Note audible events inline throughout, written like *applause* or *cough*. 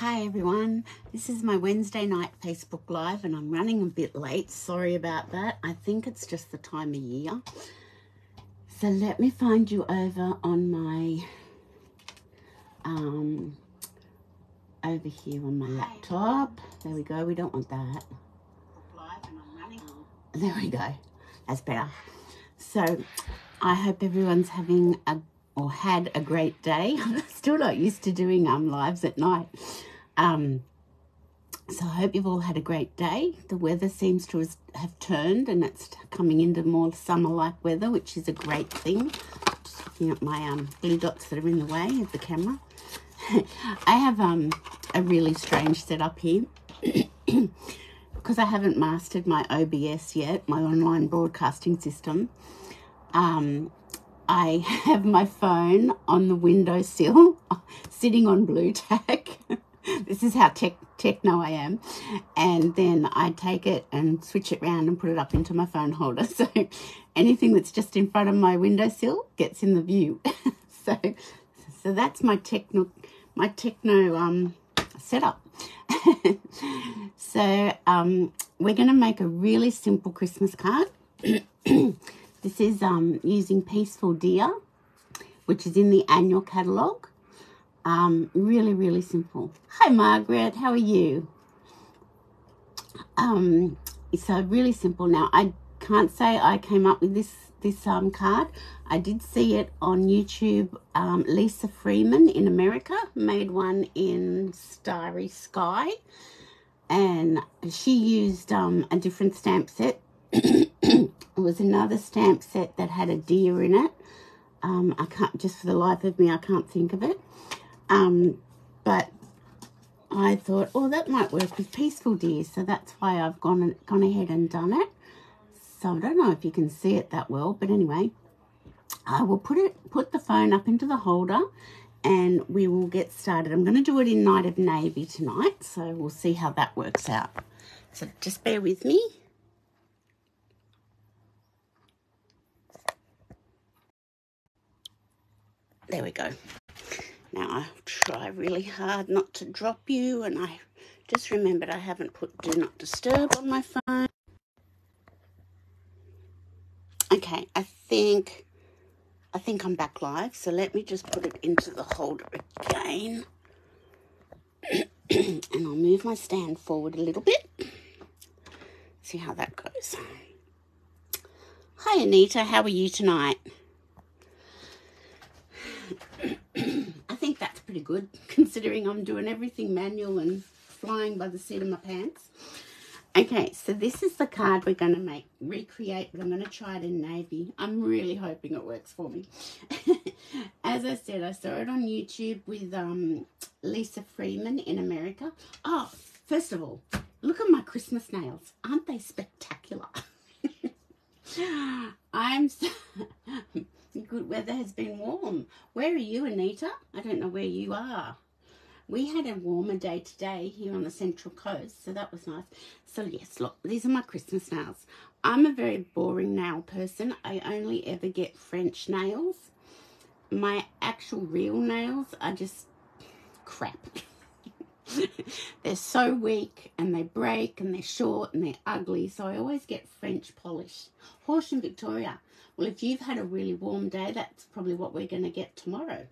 Hi everyone, this is my Wednesday night Facebook Live and I'm running a bit late. Sorry about that. I think it's just the time of year. So let me find you over on my, um, over here on my laptop. There we go, we don't want that. There we go, that's better. So I hope everyone's having a or had a great day. *laughs* I'm still not used to doing um lives at night. Um, so I hope you've all had a great day. The weather seems to have turned and it's coming into more summer-like weather, which is a great thing. Just looking at my um, blue dots that are in the way of the camera. *laughs* I have um, a really strange setup here. *clears throat* because I haven't mastered my OBS yet, my online broadcasting system. Um, I *laughs* have my phone on the windowsill, *laughs* sitting on Blu Tack. *laughs* this is how tech, techno I am. And then I take it and switch it around and put it up into my phone holder. *laughs* So anything that's just in front of my windowsill gets in the view. *laughs* so so that's my techno my techno um setup. so um we're going to make a really simple Christmas card. *clears throat* this is um using Peaceful Deer, which is in the annual catalogue. Um, really, really simple. Hi, Margaret. How are you? Um, so really simple. Now, I can't say I came up with this this um, card. I did see it on YouTube. Um, Lisa Freeman in America made one in Starry Sky, and she used um, a different stamp set. *coughs* it was another stamp set that had a deer in it. Um, I can't just for the life of me, I can't think of it. Um, but I thought, oh, that might work with Peaceful Deer, so that's why I've gone and, gone ahead and done it. So I don't know if you can see it that well, but anyway, I will put it put the phone up into the holder and we will get started. I'm going to do it in Night of Navy tonight, so we'll see how that works out. So just bear with me. There we go. Now I try really hard not to drop you and I just remembered I haven't put do not disturb on my phone. Okay, I think I think I'm back live, so let me just put it into the holder again. *clears throat* and I'll move my stand forward a little bit. See how that goes. Hi Anita, how are you tonight? think that's pretty good *laughs* considering I'm doing everything manual and flying by the seat of my pants. Okay, so this is the card we're going to make, recreate, but I'm going to try it in navy. I'm really hoping it works for me. *laughs* As I said, I saw it on YouTube with um, Lisa Freeman in America. Oh, first of all, look at my Christmas nails. Aren't they spectacular? *laughs* I'm so good weather has been warm. Where are you, Anita? I don't know where you are. We had a warmer day today here on the Central Coast, so that was nice. So yes, look, these are my Christmas nails. I'm a very boring nail person. I only ever get French nails. My actual real nails are just crap. *laughs* they're so weak and they break and they're short and they're ugly. So I always get French polish. Horsham, Victoria. Well, if you've had a really warm day, that's probably what we're going to get tomorrow.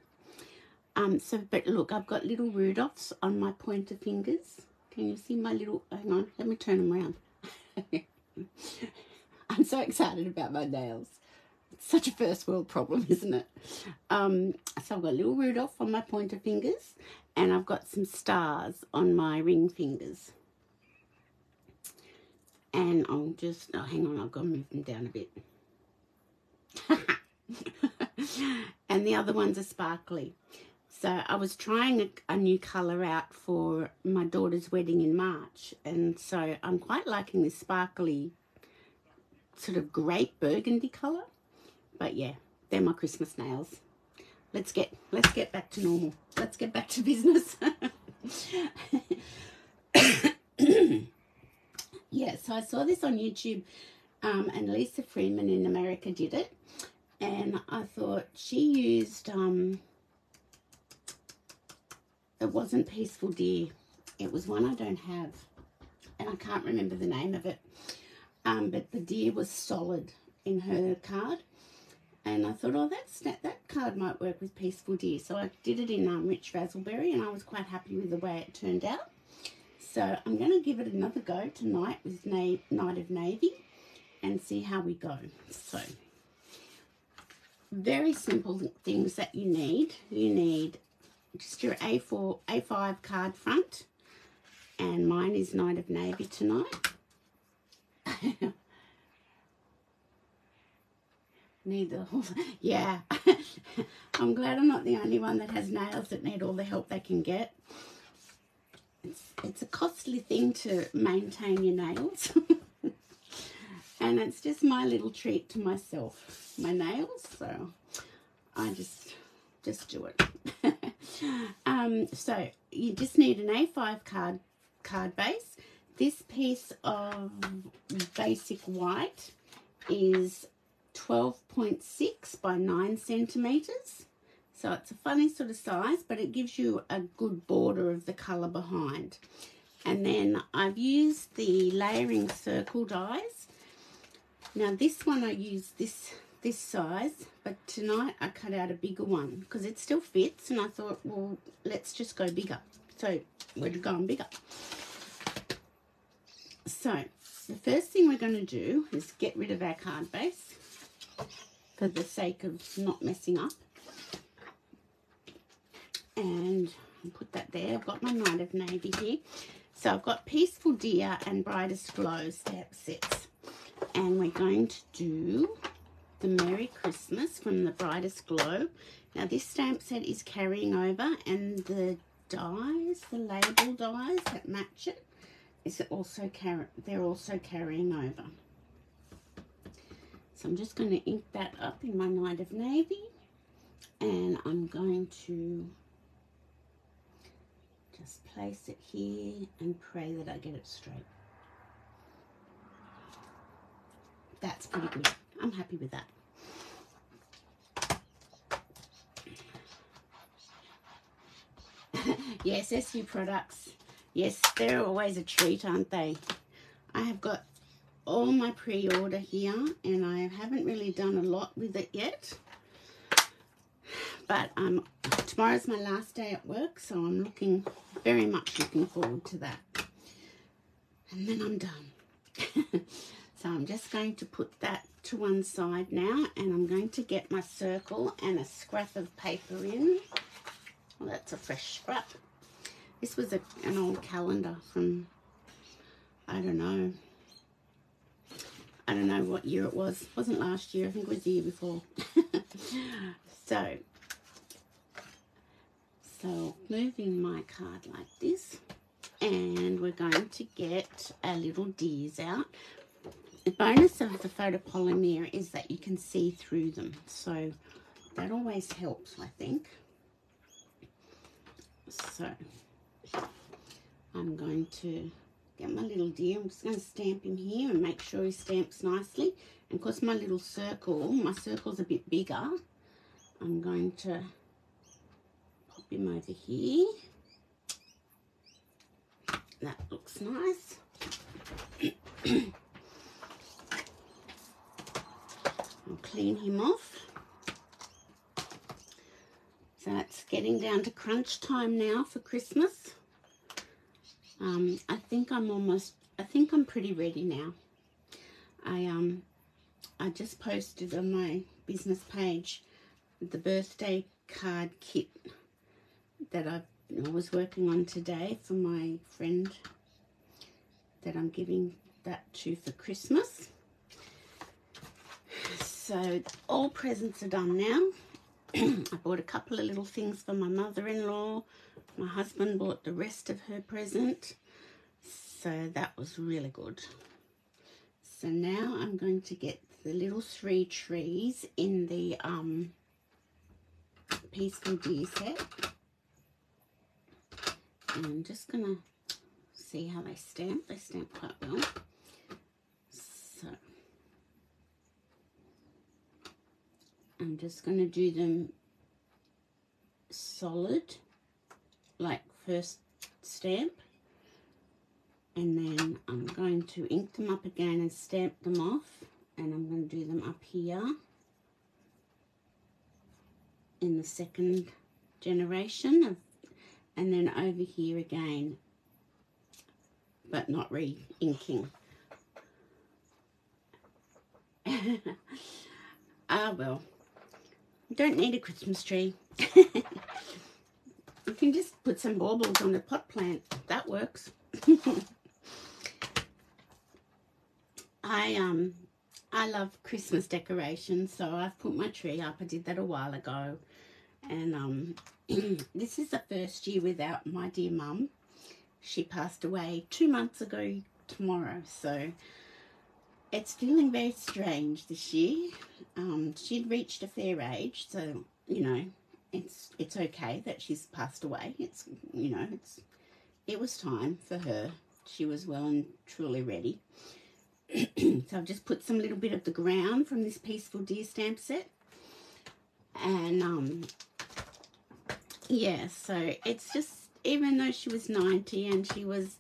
Um, so, but look, I've got little Rudolphs on my pointer fingers. Can you see my little, hang on, let me turn them around. *laughs* I'm so excited about my nails. It's such a first world problem, *laughs* isn't it? Um, so I've got little Rudolph on my pointer fingers and I've got some stars on my ring fingers. And I'll just, oh, hang on, I've got to move them down a bit. *laughs* and the other ones are sparkly. So I was trying a, a, new colour out for my daughter's wedding in March. And so I'm quite liking this sparkly sort of grape burgundy colour. But yeah, they're my Christmas nails. Let's get let's get back to normal. Let's get back to business. *laughs* *coughs* *coughs* yeah, so I saw this on YouTube um, and Lisa Freeman in America did it and I thought she used um, it wasn't Peaceful Deer. It was one I don't have. And I can't remember the name of it. Um, but the deer was solid in her card. And I thought, oh, that's, that, that card might work with Peaceful Deer. So I did it in um, Rich Razzleberry and I was quite happy with the way it turned out. So I'm going to give it another go tonight with Na Night of Navy and see how we go. So very simple things that you need. You need just your A4, A5 card front and mine is Night of Navy tonight. *laughs* need the whole, *laughs* yeah. *laughs* I'm glad I'm not the only one that has nails that need all the help they can get. It's, it's a costly thing to maintain your nails. And it's just my little treat to myself, my nails. So I just, just do it. *laughs* um, so you just need an A5 card, card base. This piece of basic white is 12.6 by 9 centimetres. So it's a funny sort of size, but it gives you a good border of the colour behind. And then I've used the layering circle dies. Now this one I use this this size, but tonight I cut out a bigger one because it still fits and I thought, well, let's just go bigger. So we're going bigger. So the first thing we're going to do is get rid of our card base for the sake of not messing up. And put that there. I've got my Night of Navy here. So I've got Peaceful Deer and Brightest Glow stamp sets. And we're going to do the Merry Christmas from the Brightest Glow. Now this stamp set is carrying over and the dies, the label dies that match it, is also carry they're also carrying over. So I'm just going to ink that up in my Night of Navy and I'm going to just place it here and pray that I get it straight. That's pretty good. I'm happy with that. *laughs* yes, SU products. Yes, they're always a treat, aren't they? I have got all my pre-order here and I haven't really done a lot with it yet. But um, tomorrow's my last day at work, so I'm looking, very much looking forward to that. And then I'm done. *laughs* So I'm just going to put that to one side now and I'm going to get my circle and a scrap of paper in. Well, that's a fresh scrap. This was a, an old calendar from, I don't know, I don't know what year it was. It wasn't last year, I think it was the year before. *laughs* so, so moving my card like this and we're going to get our little deers out the bonus of the photopolymer is that you can see through them. So that always helps, I think. So I'm going to get my little deer. I'm just going to stamp him here and make sure he stamps nicely. And because my little circle, my circle's a bit bigger, I'm going to pop him over here. That looks nice. *clears throat* I'll clean him off. So it's getting down to crunch time now for Christmas. Um, I think I'm almost, I think I'm pretty ready now. I um, I just posted on my business page the birthday card kit that I was working on today for my friend that I'm giving that to for Christmas. So all presents are done now. *clears throat* I bought a couple of little things for my mother-in-law. My husband bought the rest of her present. So that was really good. So now I'm going to get the little three trees in the um, Peaceful Deer set. And I'm just going to see how they stamp. They stamp quite well. I'm just going to do them solid, like first stamp. And then I'm going to ink them up again and stamp them off. And I'm going to do them up here in the second generation of, and then over here again, but not re-inking. *laughs* ah, well, you don't need a Christmas tree. you can just put some baubles on a pot plant. That works. I um I love Christmas decorations, so I've put my tree up. I did that a while ago. And um *clears throat* this is the first year without my dear mum. She passed away two months ago tomorrow, so it's feeling very strange this year. Um, she'd reached a fair age, so you know, it's it's okay that she's passed away. It's you know, it's it was time for her. She was well and truly ready. *clears throat* so I've just put some little bit of the ground from this Peaceful Deer stamp set. And um yeah, so it's just even though she was 90 and she was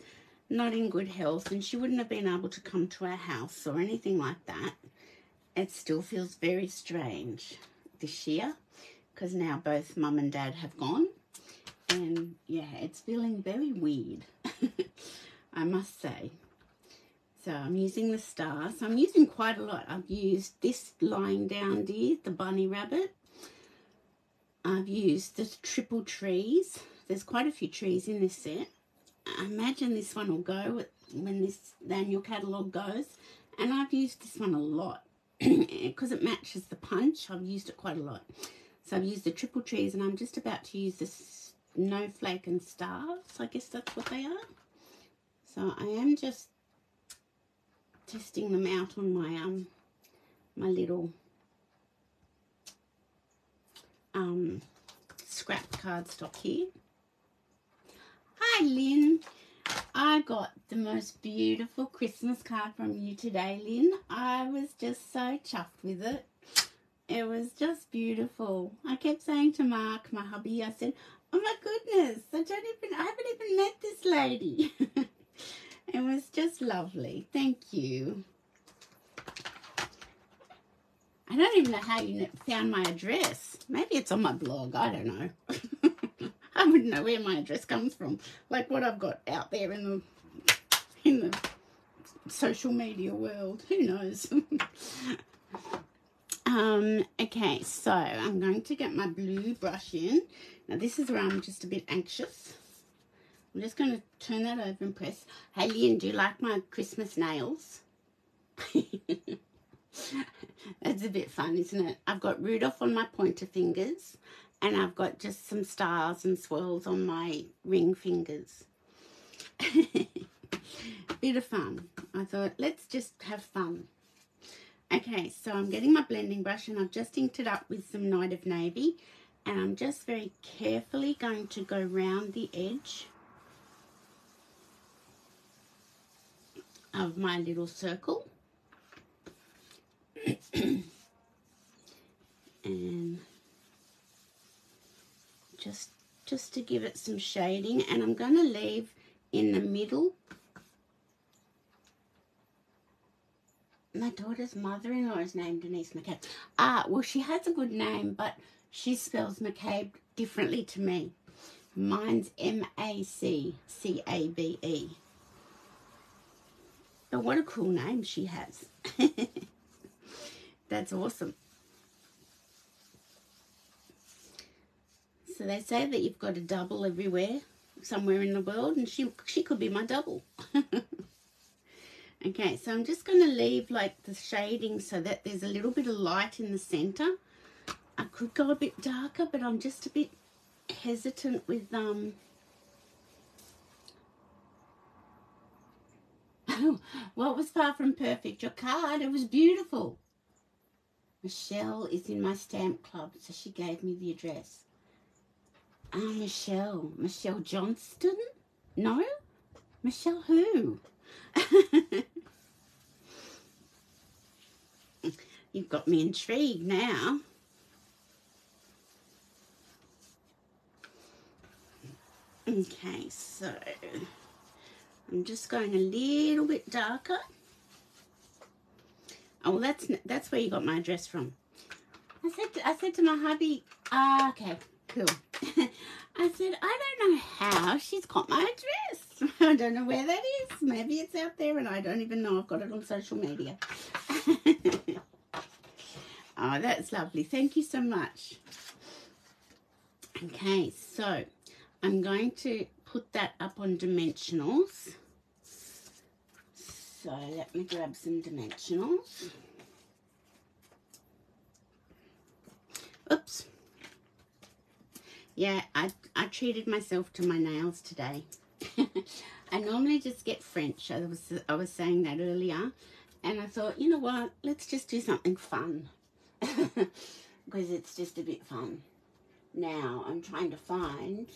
not in good health and she wouldn't have been able to come to our house or anything like that, it still feels very strange this year because now both mum and dad have gone. And yeah, it's feeling very weird, *laughs* I must say. So I'm using the star. So I'm using quite a lot. I've used this lying down deer, the bunny rabbit. I've used the triple trees. There's quite a few trees in this set. Imagine this one will go when this annual catalogue goes. And I've used this one a lot *clears throat* because it matches the punch. I've used it quite a lot. So I've used the triple trees and I'm just about to use the snowflake and stars. I guess that's what they are. So I am just testing them out on my um my little um scrap cardstock here. Hi Lynn. I got the most beautiful Christmas card from you today, Lynn. I was just so chuffed with it. It was just beautiful. I kept saying to Mark, my hubby, I said, oh my goodness, I don't even, I haven't even met this lady. *laughs* it was just lovely. Thank you. I don't even know how you found my address. Maybe it's on my blog. I don't know. *laughs* I wouldn't know where my address comes from. Like what I've got out there in the in the social media world. Who knows? *laughs* um, okay, so I'm going to get my blue brush in. Now this is where I'm just a bit anxious. I'm just going to turn that over and press. Hey, Lynn, do you like my Christmas nails? *laughs* That's a bit fun, isn't it? I've got Rudolph on my pointer fingers and I've got just some stars and swirls on my ring fingers. *laughs* bit of fun. I thought, let's just have fun. Okay, so I'm getting my blending brush and I've just inked it up with some Night of Navy and I'm just very carefully going to go round the edge of my little circle *clears throat* and just just to give it some shading and I'm going to leave in the middle my daughter's mother-in-law is named Denise McCabe. Ah, well, she has a good name, but she spells McCabe differently to me. Mine's M-A-C-C-A-B-E. But what a cool name she has. *laughs* That's awesome. So they say that you've got a double everywhere, somewhere in the world, and she she could be my double. *laughs* okay, so I'm just going to leave like the shading so that there's a little bit of light in the center. I could go a bit darker, but I'm just a bit hesitant with um *laughs* what was far from perfect? Your card, it was beautiful. Michelle is in my stamp club, so she gave me the address. Oh, Michelle. Michelle Johnston? No? Michelle who? *laughs* You've got me intrigued now. Okay, so I'm just going a little bit darker. Oh, that's that's where you got my address from. I said to, I said to my hubby, ah, okay, cool. *laughs* I said I don't know how she's got my address. *laughs* I don't know where that is. Maybe it's out there, and I don't even know. I've got it on social media. *laughs* oh, that's lovely. Thank you so much. Okay, so I'm going to put that up on dimensionals. So let me grab some dimensionals. Oops. Yeah, I, I treated myself to my nails today. *laughs* I normally just get French. I was, I was saying that earlier. And I thought, you know what, let's just do something fun. *laughs* because it's just a bit fun. Now, I'm trying to find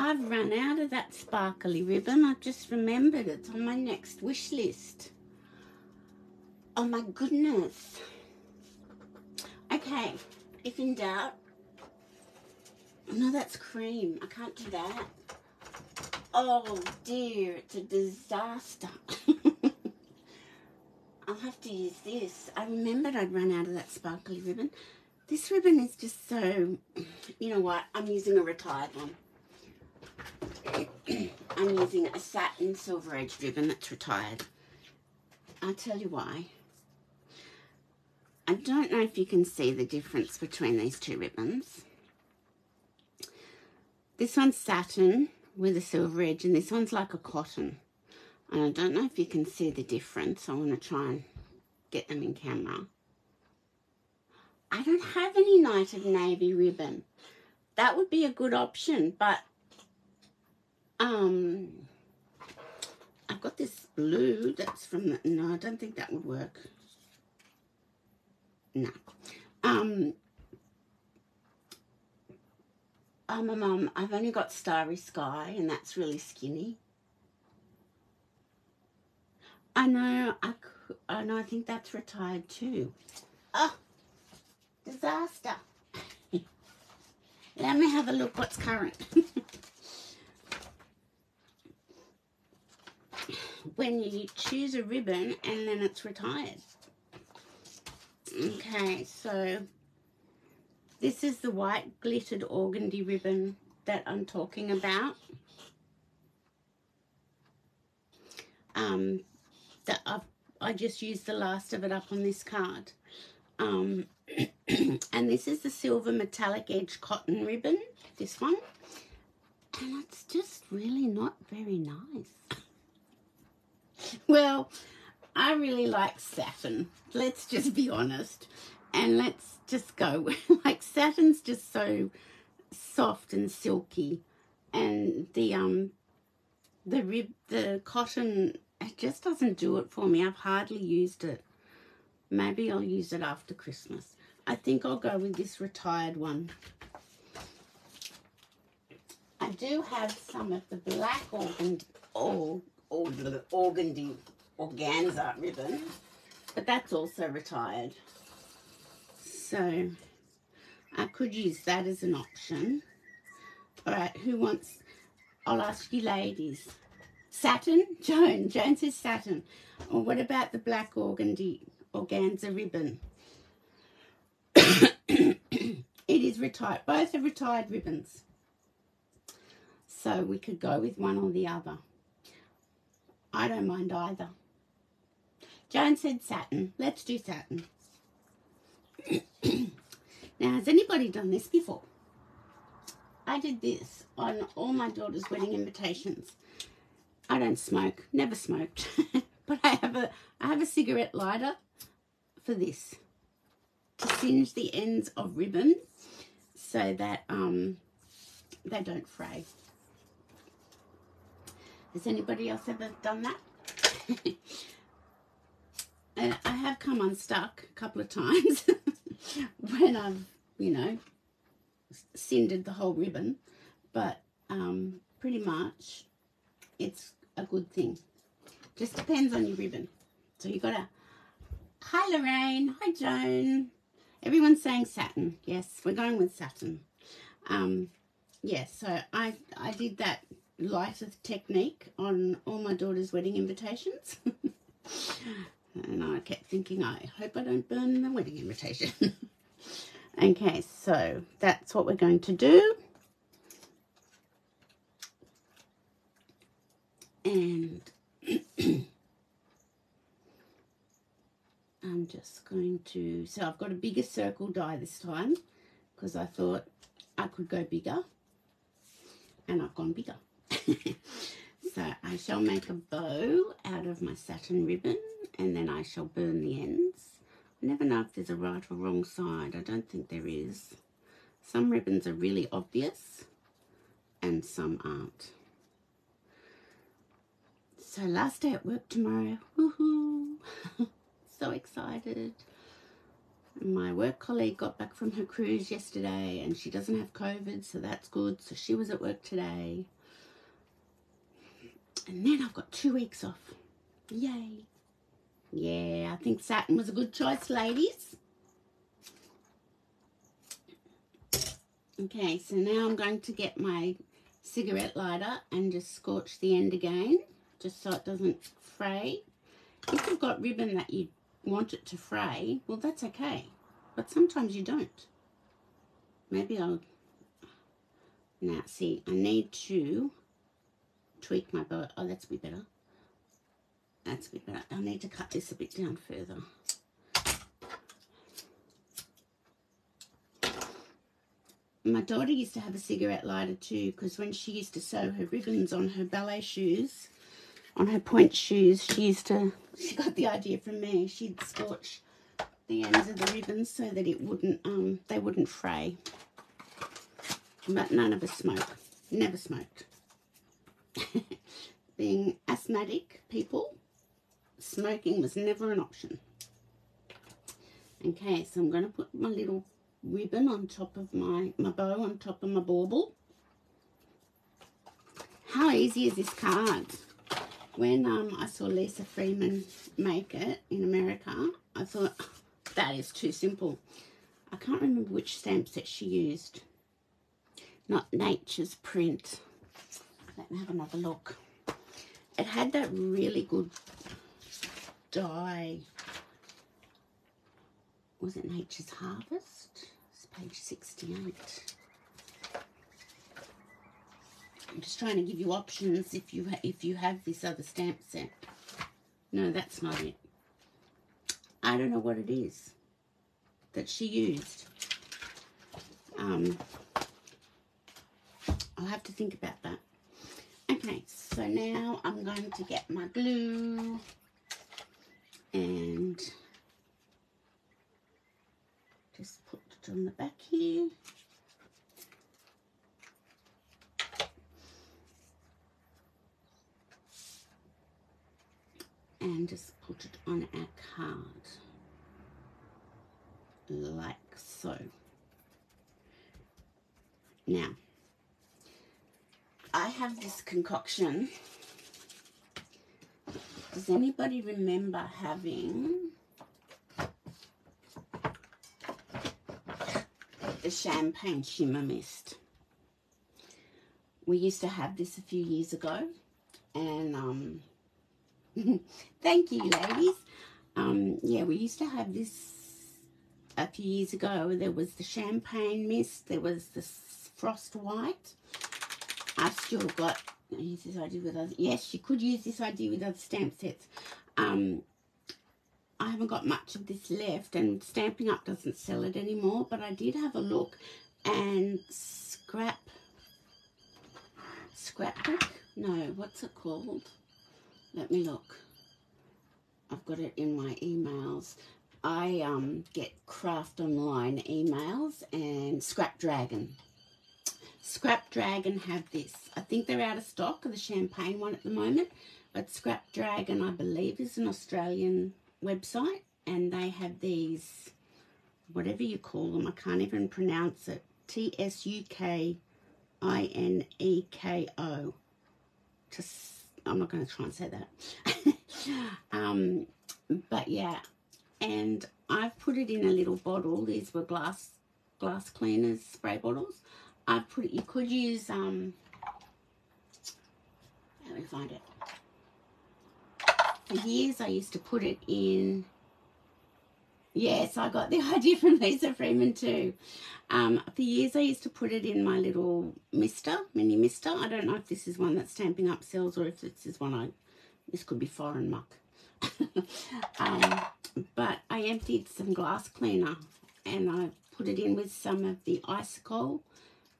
I've run out of that sparkly ribbon. I've just remembered it's on my next wish list. Oh my goodness. Okay, if in doubt. No, that's cream. I can't do that. Oh dear, it's a disaster. *laughs* I'll have to use this. I remembered I'd run out of that sparkly ribbon. This ribbon is just so, *clears throat* you know what, I'm using a retired one. *clears throat* I'm using a satin silver edge ribbon that's retired. I'll tell you why. I don't know if you can see the difference between these two ribbons. This one's satin with a silver edge and this one's like a cotton. And I don't know if you can see the difference. I want to try and get them in camera. I don't have any Night of Navy ribbon. That would be a good option, but um, I've got this blue that's from the, no, I don't think that would work. No. Um, oh, my mum, I've only got Starry Sky and that's really skinny. I know, I, I know, I think that's retired too. Oh, disaster. *laughs* Let me have a look what's current. *laughs* when you choose a ribbon and then it's retired. Okay, so this is the white glittered organdy ribbon that I'm talking about. Um, that I've, I just used the last of it up on this card. Um, *clears throat* and this is the silver metallic edge cotton ribbon, this one. And it's just really not very nice. *laughs* well, I really like satin. Let's just be honest. And let's just go. *laughs* like satin's just so soft and silky. And the um the rib the cotton it just doesn't do it for me. I've hardly used it. Maybe I'll use it after Christmas. I think I'll go with this retired one. I do have some of the black organ, or organdy organza ribbon, but that's also retired. So I could use that as an option. All right, who wants, I'll ask you ladies. Satin? Joan. Joan says satin. Or what about the black organdy organza ribbon? *coughs* it is retired. Both are retired ribbons. So we could go with one or the other. I don't mind either. Joan said satin. Let's do satin. Now, has anybody done this before? I did this on all my daughter's wedding invitations. I don't smoke, never smoked, *laughs* but I have a I have a cigarette lighter for this to singe the ends of ribbon so that um they don't fray. Has anybody else ever done that? *laughs* and I have come unstuck a couple of times *laughs* when I've, you know, cindered the whole ribbon. But um, pretty much it's a good thing. Just depends on your ribbon. So you've got to, hi Lorraine, hi Joan. Everyone's saying satin. Yes, we're going with satin. Um, yeah, so I I did that lighter technique on all my daughter's wedding invitations. *laughs* and I kept thinking, I hope I don't burn the wedding invitation. *laughs* okay, so that's what we're going to do. And *clears throat* I'm just going to, so I've got a bigger circle die this time because I thought I could go bigger and I've gone bigger. *laughs* so I shall make a bow out of my satin ribbon and then I shall burn the ends. I never know if there's a right or wrong side. I don't think there is. Some ribbons are really obvious and some aren't. So last day at work tomorrow. Woohoo! *laughs* so excited. My work colleague got back from her cruise yesterday and she doesn't have COVID, so that's good. So she was at work today. And then I've got two weeks off. Yay. Yeah, I think satin was a good choice, ladies. Okay, so now I'm going to get my cigarette lighter and just scorch the end again, just so it doesn't fray. If you've got ribbon that you want it to fray, well, that's okay. But sometimes you don't. Maybe I'll... Now, see, I need to tweak my bow. Oh, that's a bit better. That's a bit better. I need to cut this a bit down further. My daughter used to have a cigarette lighter too because when she used to sew her ribbons on her ballet shoes, on her pointe shoes, she used to, she got the idea from me. She'd scorch the ends of the ribbons so that it wouldn't, um, they wouldn't fray. But none of us smoke. Never smoked. *laughs* Being asthmatic people, smoking was never an option. Okay, so I'm going to put my little ribbon on top of my, my bow on top of my bauble. How easy is this card? When um, I saw Lisa Freeman make it in America, I thought, that is too simple. I can't remember which stamps that she used. Not Nature's Print. Let me have another look. It had that really good die. Was it Nature's Harvest? It's page 68. I'm just trying to give you options if you if you have this other stamp set. No, that's not it. I don't know what it is that she used. Um, I'll have to think about that. Okay, so now I'm going to get my glue and just put it on the back here. And just put it on our card like so. Now, I have this concoction. Does anybody remember having the champagne shimmer mist? We used to have this a few years ago and um, *laughs* thank you ladies. Um, yeah, we used to have this a few years ago. There was the champagne mist, there was the frost white, I've still got, use this idea with other, yes, you could use this idea with other stamp sets. Um, I haven't got much of this left and Stampin' Up doesn't sell it anymore, but I did have a look and scrap, scrapbook? No, what's it called? Let me look. I've got it in my emails. I um, get craft online emails and Scrap Dragon. Scrap Dragon have this. I think they're out of stock of the champagne one at the moment. But Scrap Dragon, I believe, is an Australian website. And they have these, whatever you call them, I can't even pronounce it. T-S-U-K-I-N-E-K-O. Just, I'm not going to try and say that. *laughs* um, but yeah, and I've put it in a little bottle. These were glass glass cleaners spray bottles. I put you could use, um, let me find it. For years I used to put it in, yes, I got the *laughs* idea from Lisa Freeman too. Um, for years I used to put it in my little mister, mini mister. I don't know if this is one that Stampin' Up sells or if this is one I, this could be foreign muck. *laughs* um, but I emptied some glass cleaner and I put it in with some of the Isocol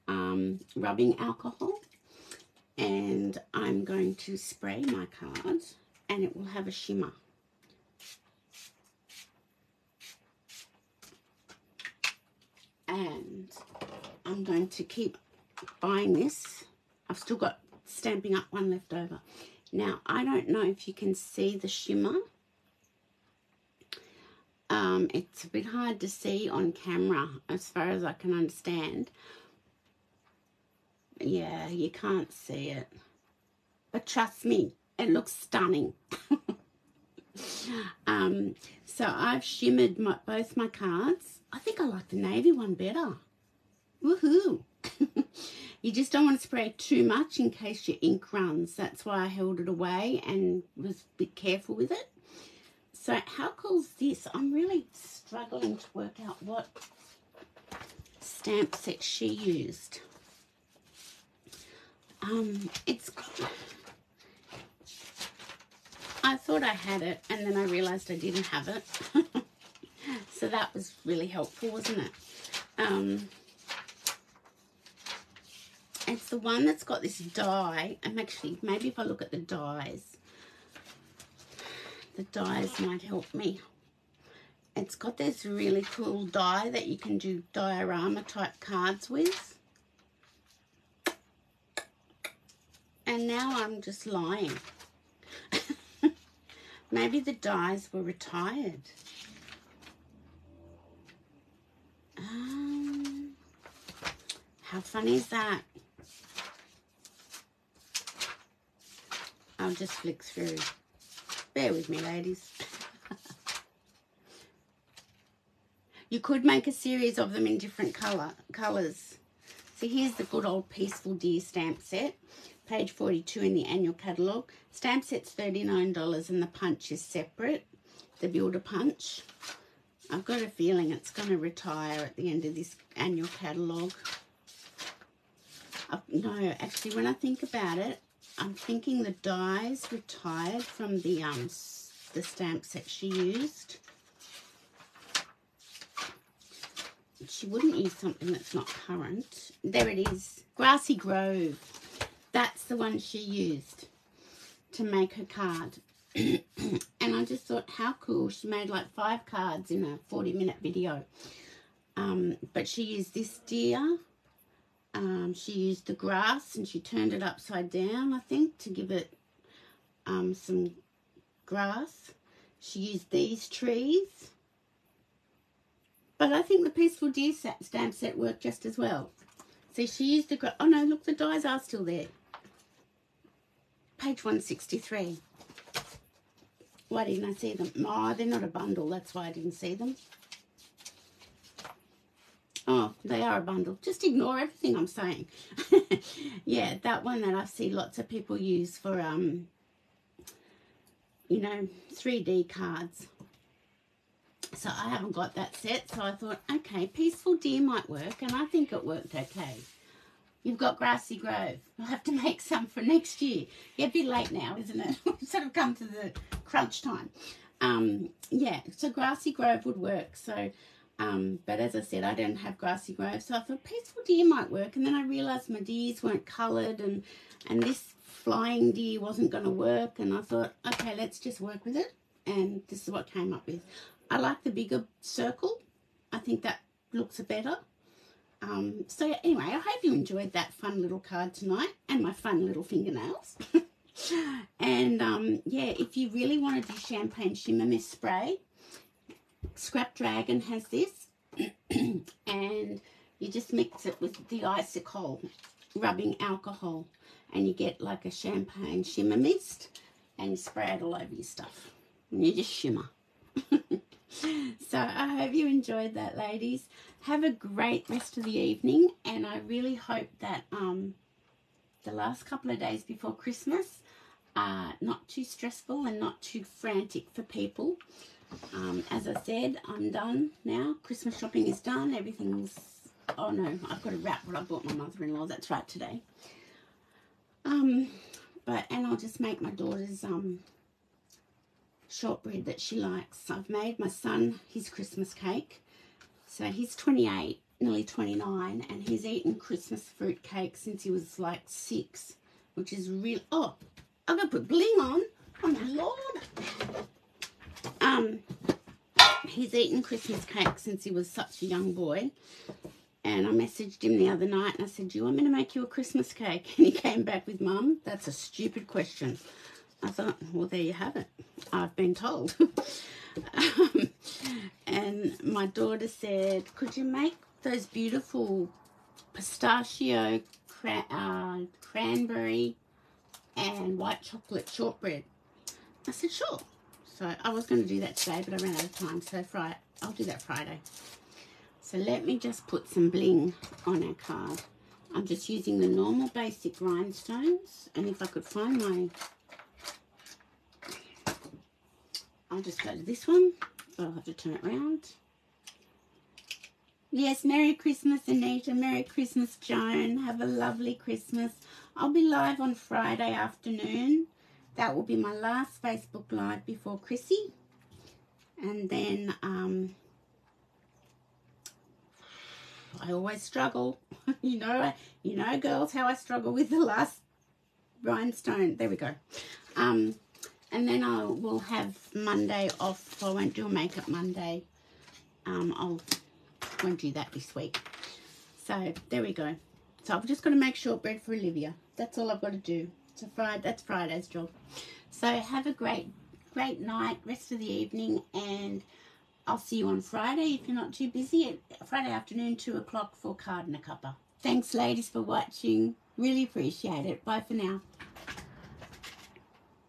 um, rubbing alcohol and I'm going to spray my cards and it will have a shimmer. And I'm going to keep buying this. I've still got Stampin' Up one left over. Now, I don't know if you can see the shimmer. Um, it's a bit hard to see on camera as far as I can understand. Yeah, you can't see it. But trust me, it looks stunning. *laughs* um, so I've shimmered my, both my cards. I think I like the navy one better. Woohoo! *laughs* you just don't want to spray too much in case your ink runs. That's why I held it away and was a bit careful with it. So how cool is this? I'm really struggling to work out what stamp set she used. Um, it's I thought I had it and then I realized I didn't have it. *laughs* so that was really helpful, wasn't it? Um, it's the one that's got this die. I'm actually, maybe if I look at the dies, the dies might help me. It's got this really cool die that you can do diorama type cards with. And now I'm just lying. *laughs* Maybe the dies were retired. Um, how funny is that? I'll just flick through. Bear with me, ladies. *laughs* you could make a series of them in different color colors. So here's the good old Peaceful Deer stamp set page 42 in the annual catalogue. Stamp set's $39 and the punch is separate, the Builder Punch. I've got a feeling it's going to retire at the end of this annual catalogue. No, actually, when I think about it, I'm thinking the dies retired from the um the stamp set she used. She wouldn't use something that's not current. There it is. Grassy Grove. That's the one she used to make her card. *coughs* and I just thought, how cool. She made like five cards in a 40 minute video. Um, but she used this deer. Um, she used the grass and she turned it upside down, I think, to give it um, some grass. She used these trees. But I think the Peaceful Deer stamp set worked just as well. See, she used the... Oh, no, look, the dies are still there. Page 163. Why didn't I see them? Oh, they're not a bundle. That's why I didn't see them. Oh, they are a bundle. Just ignore everything I'm saying. *laughs* yeah, that one that I see lots of people use for, um, you know, 3D cards. So I haven't got that set. So I thought, okay, Peaceful Deer might work. And I think it worked okay. You've got Grassy Grove. *laughs* We'll have to make some for next year. A bit late now, isn't it? *laughs* We've sort of come to the crunch time. Um, yeah, so Grassy Grove would work. So, um, but as I said, I don't have Grassy Grove. So I thought Peaceful Deer might work. And then I realised my deers weren't coloured and, and this flying deer wasn't going to work. And I thought, okay, let's just work with it. And this is what came up with. I like the bigger circle. I think that looks better. Um, so anyway, I hope you enjoyed that fun little card tonight and my fun little fingernails. *laughs* and um, yeah, if you really want to do Champagne Shimmer Mist Spray, Scrap Dragon has this. *clears throat* and you just mix it with the Isocol rubbing alcohol and you get like a champagne shimmer mist and you spray it all over your stuff and you just shimmer. *laughs* *laughs* so I hope you enjoyed that, ladies. Have a great rest of the evening, and I really hope that um, the last couple of days before Christmas are not too stressful and not too frantic for people. Um, as I said, I'm done now. Christmas shopping is done. Everything's... Oh, no, I've got to wrap what I bought my mother-in-law. That's right, today. Um, but, and I'll just make my daughter's um, shortbread that she likes. I've made my son his Christmas cake. So he's 28, nearly 29, and he's eaten Christmas fruit cake since he was like six, which is real. Oh, I'm going to put bling on. Oh, my Lord. Um, he's eaten Christmas cake since he was such a young boy. And I messaged him the other night and I said, do you want me to make you a Christmas cake? *laughs* And he came back with, Mum, that's a stupid question. I thought, well, there you have it. I've been told. *laughs* um, and my daughter said, could you make those beautiful pistachio, cra uh, cranberry, and white chocolate shortbread? I said, sure. So I was going to do that today, but I ran out of time. So Friday, I'll do that Friday. So let me just put some bling on our card. I'm just using the normal basic rhinestones. And if I could find my I'll just go to this one. I'll have to turn it around. Yes, Merry Christmas, Anita. Merry Christmas, Joan. Have a lovely Christmas. I'll be live on Friday afternoon. That will be my last Facebook Live before Chrissy. And then, um, I always struggle. *laughs* you know, you know, girls, how I struggle with the last rhinestone. There we go. Um, and then I will have Monday off. So I won't do a makeup Monday. Um, I'll won't do that this week. So there we go. So I've just got to make shortbread for Olivia. That's all I've got to do. So Friday, that's Friday's job. So have a great, great night, rest of the evening, and I'll see you on Friday if you're not too busy. Friday afternoon, 2 o'clock for Card and a Cuppa. Thanks, ladies, for watching. Really appreciate it. Bye for now.